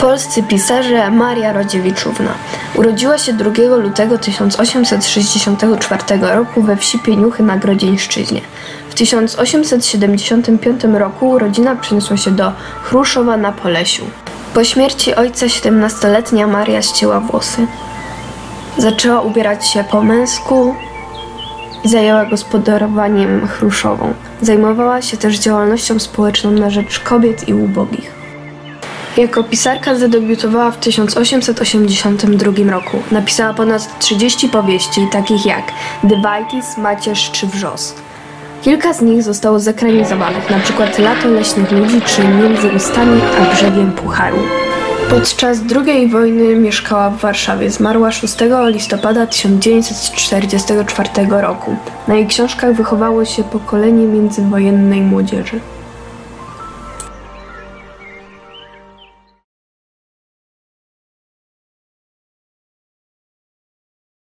Polscy pisarze Maria Rodziewiczówna. Urodziła się 2 lutego 1864 roku we wsi Pieniuchy na Grodzieńszczyźnie. W 1875 roku rodzina przeniosła się do Chruszowa na Polesiu. Po śmierci ojca 17-letnia Maria ścięła włosy. Zaczęła ubierać się po męsku i zajęła gospodarowaniem chruszową. Zajmowała się też działalnością społeczną na rzecz kobiet i ubogich. Jako pisarka zadebiutowała w 1882 roku. Napisała ponad 30 powieści, takich jak Dywajtis, Macierz czy Wrzos. Kilka z nich zostało zekranizowanych, np. Lato leśnych ludzi czy Między ustami a brzegiem Pucharu. Podczas II wojny mieszkała w Warszawie. Zmarła 6 listopada 1944 roku. Na jej książkach wychowało się pokolenie międzywojennej młodzieży.